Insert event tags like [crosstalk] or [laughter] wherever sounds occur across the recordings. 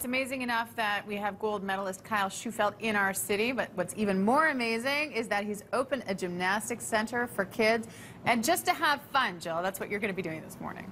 It's amazing enough that we have gold medalist Kyle Shewfelt in our city, but what's even more amazing is that he's opened a gymnastics center for kids and just to have fun, Jill. That's what you're going to be doing this morning.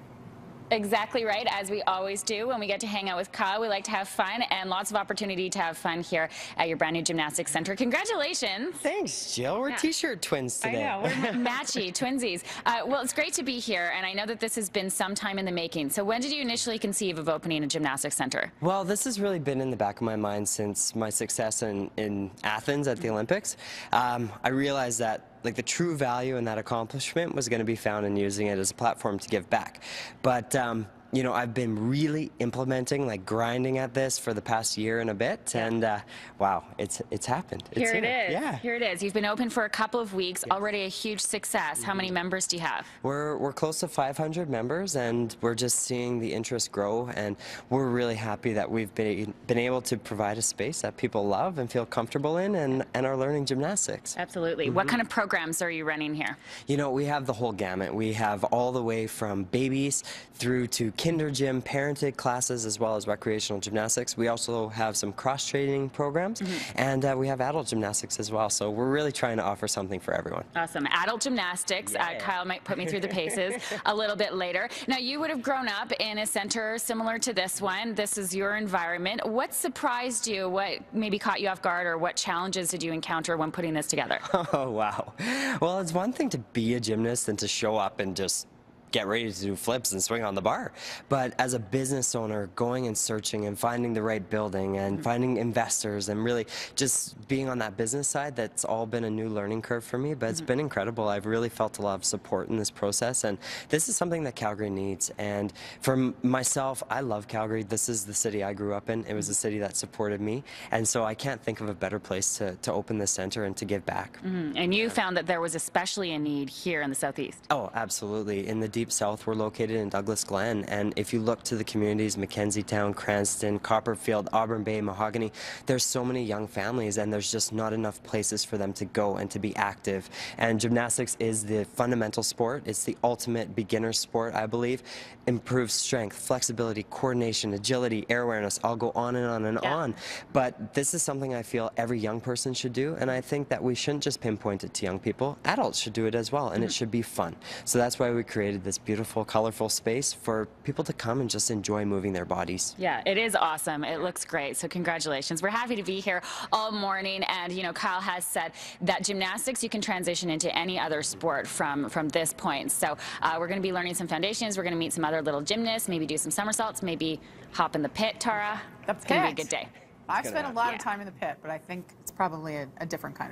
Exactly right, as we always do when we get to hang out with Kyle. We like to have fun and lots of opportunity to have fun here at your brand new gymnastics center. Congratulations. Thanks, Jill. We're Yeah. t-shirt twins today. I know, we're [laughs] matchy, twinsies. Uh, well, it's great to be here, and I know that this has been some time in the making. So when did you initially conceive of opening a gymnastics center? Well, this has really been in the back of my mind since my success in, in Athens at the Olympics. Um, I realized that like the true value in that accomplishment was going to be found in using it as a platform to give back. But um, you know, I've been really implementing, like grinding at this for the past year and a bit, and uh, wow, it's it's happened. It's Here it is. Yeah. Here it is. You've been open for a couple of weeks, already a huge success. How Mm-hmm. many members do you have? We're, we're close to 500 members, and we're just seeing the interest grow. And we're really happy that we've been, been able to provide a space that people love and feel comfortable in and, and are learning gymnastics. Absolutely. Mm-hmm. What kind of programs are you running here? You know, we have the whole gamut. We have all the way from babies through to kinder gym, parented classes, as well as recreational gymnastics. We also have some cross training programs, and uh, we have adult gymnastics as well. So we're really trying to offer something for everyone. Awesome. Adult gymnastics. Uh, Kyle might put me through the paces [laughs] a little bit later. Now, you would have grown up in a center similar to this one. This is your environment. What surprised you? What maybe caught you off guard, or what challenges did you encounter when putting this together? [laughs] Oh, wow. Well, it's one thing to be a gymnast and to show up and just get ready to do flips and swing on the bar. But as a business owner, going and searching and finding the right building and mm. finding investors and really just being on that business side, that's all been a new learning curve for me. But it's mm-hmm. been incredible. I've really felt a lot of support in this process. And this is something that Calgary needs. And for myself, I love Calgary. This is the city I grew up in. It was mm-hmm. the city that supported me. And so I can't think of a better place to, to open this center and to give back. Mm-hmm. And you found that there was especially a need here in the southeast. Oh, absolutely. In the deep south, we're located in Douglas Glen, and if you look to the communities, McKenzie Towne, Cranston, Copperfield, Auburn Bay, Mahogany, there's so many young families, and there's just not enough places for them to go and to be active. And gymnastics is the fundamental sport. It's the ultimate beginner sport, I believe. Improves strength, flexibility, coordination, agility, air awareness. I'll go on and on and Yeah. on. But this is something I feel every young person should do, and I think that we shouldn't just pinpoint it to young people. Adults should do it as well, and it mm-hmm. should be fun. So that's why we created this beautiful, colorful space for people to come and just enjoy moving their bodies. Yeah, it is awesome. It looks great. So congratulations. We're happy to be here all morning. And you know, Kyle has said that gymnastics you can transition into any other sport from from this point. So uh, we're going to be learning some foundations. We're going to meet some other little gymnasts. Maybe do some somersaults. Maybe hop in the pit. Tara, The it's going to be a good day. I've spent a lot Yeah. of time in the pit, but I think it's probably a, a different kind of